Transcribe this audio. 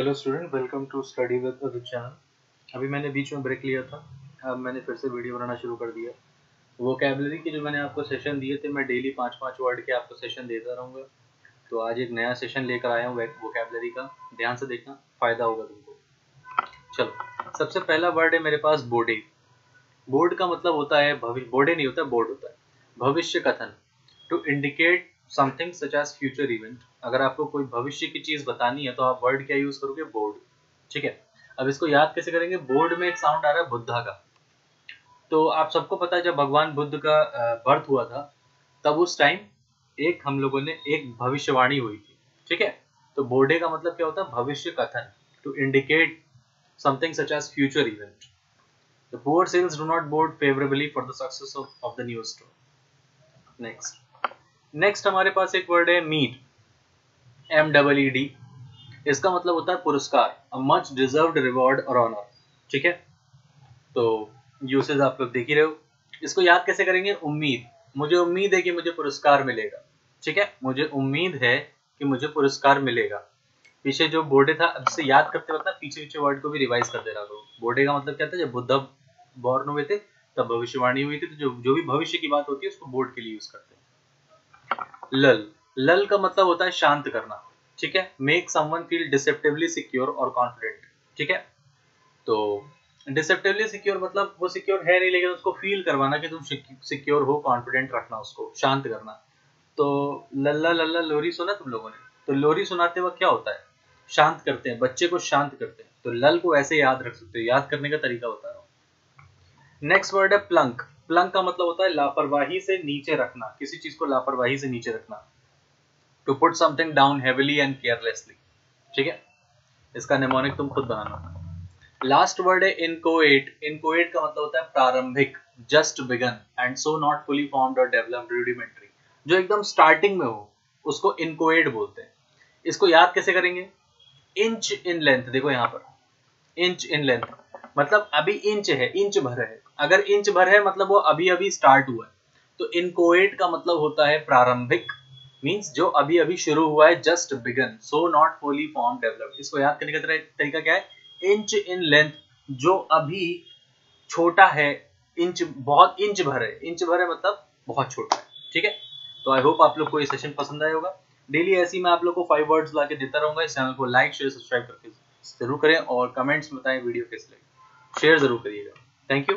Hello student welcome to study with other channel अभी मैंने बीच में ब्रेक लिया था। अब मैंने फिर से वीडियो बनाना शुरू कर दिया। वो कैबलरी के जो मैंने आपको सेशन दिए थे, मैं डेली पाँच पाँच वर्ड के आपको सेशन देता रहूँगा। तो आज एक नया सेशन लेकर आया हूँ वो कैबलरी का। ध्यान से देखना, फ़ायदा होगा तुमको। चलो, सबसे पहला वर्ड है मेरे पास बोर्डे बोर्ड का मतलब होता है भविष्य बोर्डे नहीं होता बोर्ड होता है। भविष्य कथन। To indicate something such as future event अगर आपको कोई भविष्य की चीज़ बतानी है तो आप वर्ड क्या यूज़ करोगे? बोर्ड ठीक है? अब इसको याद कैसे करेंगे? बोर्ड में एक साउंड आ रहा है बुद्धा का। तो आप सबको पता है जब भगवान बुद्ध का बर्थ हुआ था तब उस टाइम एक हम लोगों ने एक भविष्यवाणी हुई थी। ठीक है? तो बोर्डे का मतलब क्या होता है? भविष्य कथन। To indicate something such as future event The poor sales do not bode favorably for the success of, of the new store. Next. Next हमारे पास एक वर्ड है meed M double E D इसका मतलब होता है पुरस्कार अ मच डिजर्व्ड रिवॉर्ड और ऑनर ठीक है? तो यूसेज आप लोग देख ही रहे हो। इसको याद कैसे करेंगे? उम्मीद. मुझे उम्मीद है कि मुझे पुरस्कार मिलेगा। ठीक है? मुझे उम्मीद है कि मुझे पुरस्कार मिलेगा। पीछे जो बोर्डे था, अब से याद करते वक्त पीछे पीछे वर्ड को भी रिवाइज कर दे रहा था बोर्डे का मतलब क्या था? जब बुद्ध बॉर्न हुए थे, तब भविष्यवाणी हुई थी तो जो जो भी भविष्य की बात होती है, उसको बोर्ड के लिए यूज़ करते लल। लल का मतलब होता है शांत करना, ठीक है? Make someone feel deceptively secure और कॉन्फिडेंट ठीक है? तो डिसेप्टिवली सिक्योर मतलब वो सिक्योर है नहीं, लेकिन उसको फील करवाना कि तुम सिक्योर हो कॉन्फिडेंट रखना उसको, शांत करना। तो लल्ला लल्ला लोरी सुना तुम लोगों ने? तो लोरी सुनाते वक्त क्या होता है? शांत करते हैं, बच्चे को शांत करते हैं। तो लल को ऐसे याद रख सकते हो, याद करने का तरीका होता है। नेक्स्ट वर्ड है प्लंक प्लंग का मतलब होता है लापरवाही से नीचे रखना, किसी चीज़ को लापरवाही से नीचे रखना। To put something down heavily and carelessly ठीक है? इसका नेमोनिक तुम खुद बनाना। लास्ट वर्ड है इनकोएट इनकोएट का मतलब होता है प्रारंभिक just begun and so not fully formed और डेवलप्ड रूडिमेंट्री जो एकदम स्टार्टिंग में हो, उसको इनकोएट बोलते हैं। इसको याद कैसे करेंगे? इंच इन लेंथ देखो यहाँ पर। इंच इन लेंथ मतलब अभी इंच है इंच भर है। अगर इंच भर है मतलब वो अभी अभी स्टार्ट हुआ है। तो इनकोएट का मतलब होता है प्रारंभिक मीन्स जो अभी अभी शुरू हुआ है just begun so not fully form develop इसको याद करने का तरीका क्या है? इंच इन लेंथ जो अभी छोटा है इंच बहुत इंच भर है। इंच भर है मतलब बहुत छोटा है, ठीक है? तो आई होप आप लोग को ये सेशन पसंद आया होगा। डेली ऐसी मैं आप लोग को फाइव वर्ड्स ला के देता रहूँगा। इस चैनल को लाइक शेयर सब्सक्राइब करके ज़रूर करें और कमेंट्स बताएँ वीडियो कैसे लगे शेयर ज़रूर करिएगा। Thank you